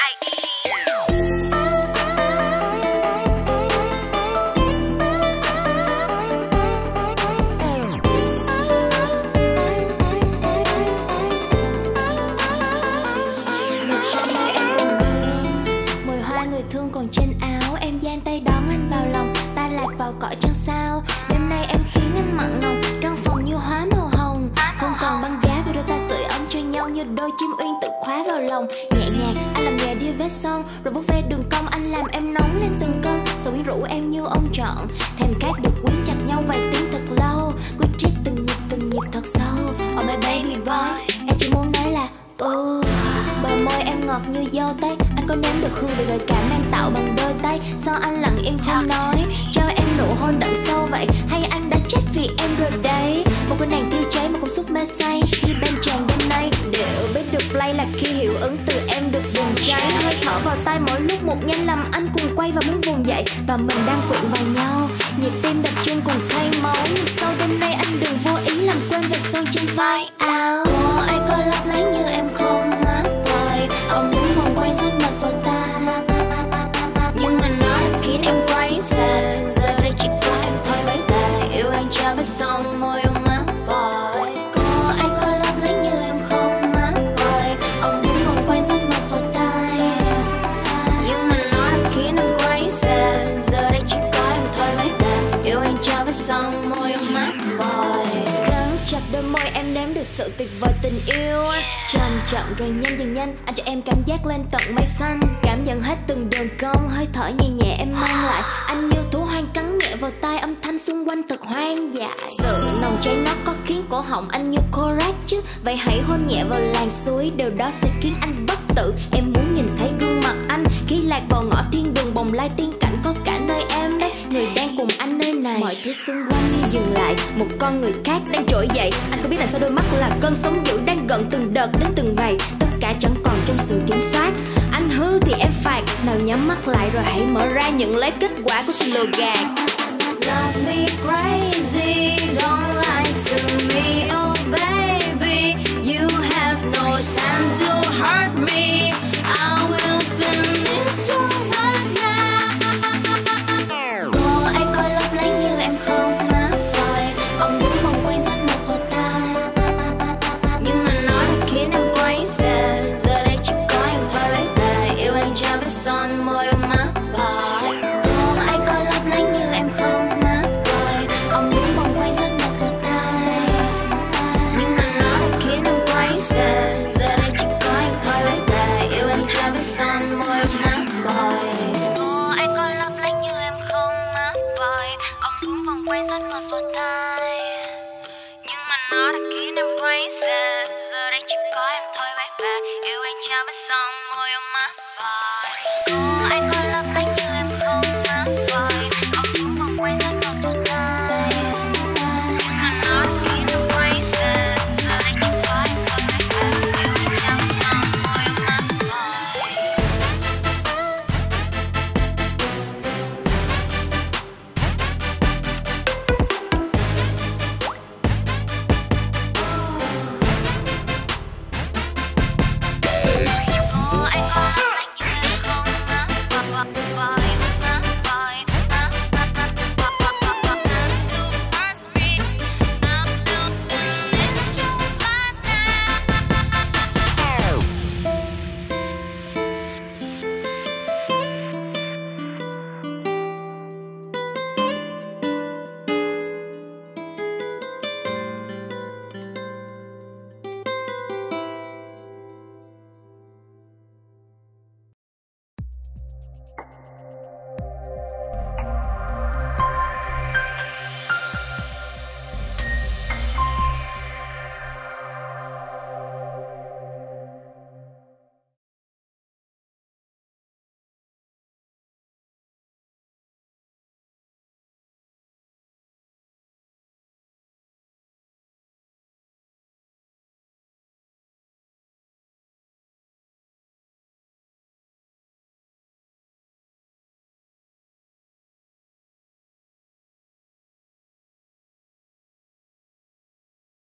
I-E. Son. Rồi ve đường cong anh làm em nóng lên từng cơn. Rồi quyến rũ em như ông trọn Thèm khát được quý chặt nhau vài tiếng thật lâu. Quyết trích từng nhịp từng nhịp thật sâu. Oh my baby boy Em chỉ muốn nói là Oh. Bờ môi em ngọt như dâu tây. Anh có nếm được hương về gợi cảm em tạo bằng đôi tay. Sao anh lặng im không nói? Cho em nụ hôn đậm sâu vậy. Hay anh đã chết vì em rồi đấy. Một cô nàng tiêu cháy mà cũng xúc mê say lúc một nhanh làm anh cùng quay và muốn vùng dậy. Và mình đang quyện vào nhau. Nhịp tim đập chung cùng thay máu. Nhưng sau đêm nay anh đừng vô ý làm quên về son trên vai áo môi được sự tuyệt vời tình yêu Chậm chậm rồi nhanh dần nhanh, Anh cho em cảm giác lên tận mây xanh. Cảm nhận hết từng đường cong, Hơi thở nhẹ nhẹ em mang lại. Anh như thú hoang cắn nhẹ vào tai Âm thanh xung quanh thật hoang dại. Sự nồng cháy nó có khiến cổ họng anh như Korak chứ. Vậy hãy hôn nhẹ vào làn suối, Điều đó sẽ khiến anh bất tử. Em muốn nhìn thấy gương mặt anh, Khi lạc vào ngõ thiên đường, bồng lai tiên cảnh Có cả Mọi thứ xung quanh như dừng lại. Một con người khác đang trỗi dậy. Anh không biết là sao đôi mắt là cơn sóng dữ Đang gần từng đợt đến từng ngày. Tất cả chẳng còn trong sự kiểm soát. Anh hư thì em phạt. Nào nhắm mắt lại rồi hãy mở ra nhận lấy kết quả của slogan Love me crazy, don't lie to me, oh baby. You have no time to hurt me.